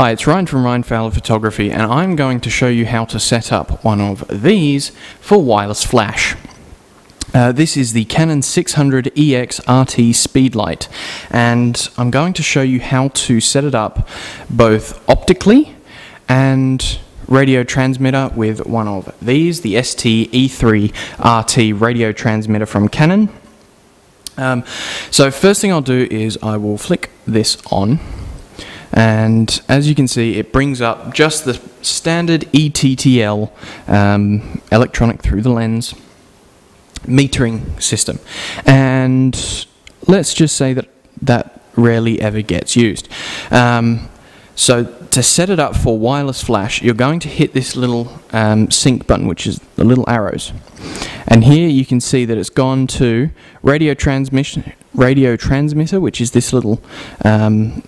Hi, it's Ryan from Ryan Fowler Photography and I'm going to show you how to set up one of these for wireless flash. Uh, this is the Canon 600EX RT Speedlite and I'm going to show you how to set it up both optically and radio transmitter with one of these, the ST-E3 RT radio transmitter from Canon. Um, so first thing I'll do is I will flick this on and as you can see it brings up just the standard ETTL um, electronic through the lens metering system. And let's just say that that rarely ever gets used. Um, so to set it up for wireless flash you're going to hit this little um, sync button which is the little arrows. And here you can see that it's gone to radio transmission radio transmitter which is this little um,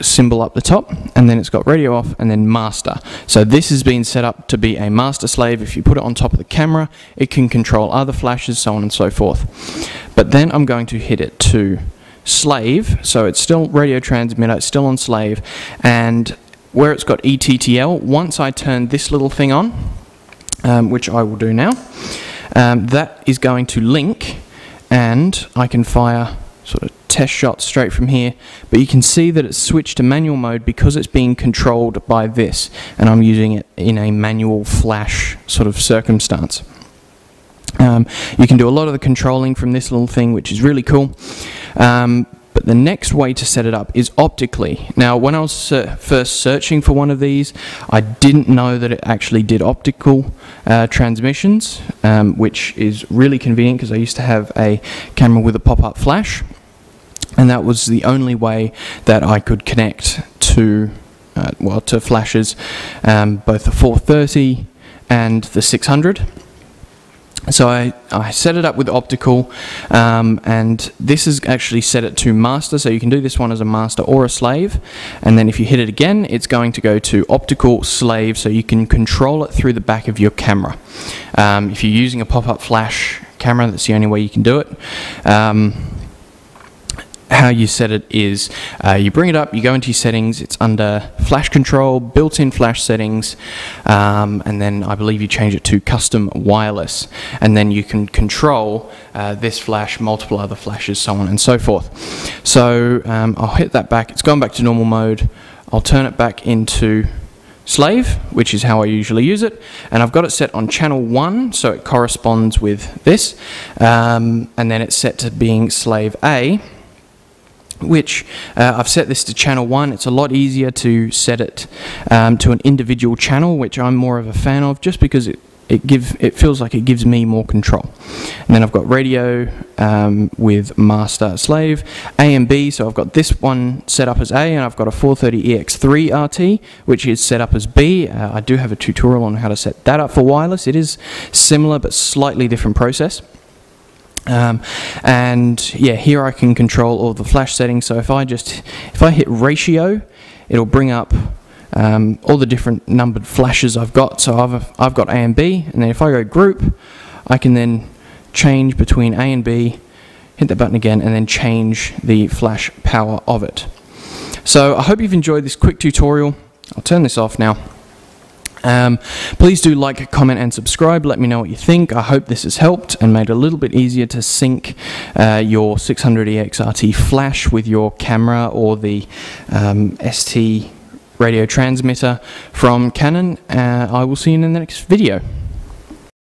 symbol up the top and then it's got radio off and then master. So this has been set up to be a master slave. If you put it on top of the camera it can control other flashes so on and so forth. But then I'm going to hit it to slave so it's still radio transmitter it's still on slave and where it's got ETTL once I turn this little thing on um, which I will do now um, that is going to link and I can fire sort of test shot straight from here, but you can see that it's switched to manual mode because it's being controlled by this, and I'm using it in a manual flash sort of circumstance. Um, you can do a lot of the controlling from this little thing, which is really cool. Um, but the next way to set it up is optically. Now, when I was uh, first searching for one of these, I didn't know that it actually did optical uh, transmissions, um, which is really convenient because I used to have a camera with a pop-up flash and that was the only way that I could connect to uh, well to flashes um, both the 430 and the 600 so I, I set it up with optical um, and this is actually set it to master. So you can do this one as a master or a slave. And then if you hit it again it's going to go to optical slave so you can control it through the back of your camera. Um, if you're using a pop-up flash camera that's the only way you can do it. Um, how you set it is uh, you bring it up, you go into your settings, it's under flash control, built-in flash settings, um, and then I believe you change it to custom wireless, and then you can control uh, this flash, multiple other flashes, so on and so forth. So um, I'll hit that back, it's gone back to normal mode, I'll turn it back into slave, which is how I usually use it, and I've got it set on channel 1, so it corresponds with this, um, and then it's set to being slave A, which uh, I've set this to channel 1. It's a lot easier to set it um, to an individual channel, which I'm more of a fan of just because it, it, give, it feels like it gives me more control. And then I've got radio um, with master slave, A and B, so I've got this one set up as A and I've got a 430EX3 RT which is set up as B. Uh, I do have a tutorial on how to set that up for wireless. It is similar but slightly different process. Um, and yeah, here I can control all the flash settings. So if I just, if I hit ratio, it'll bring up um, all the different numbered flashes I've got. So I've, I've got A and B, and then if I go group, I can then change between A and B, hit the button again, and then change the flash power of it. So I hope you've enjoyed this quick tutorial. I'll turn this off now. Um, please do like, comment, and subscribe. Let me know what you think. I hope this has helped and made it a little bit easier to sync uh, your 600EX RT flash with your camera or the um, ST radio transmitter from Canon. Uh, I will see you in the next video.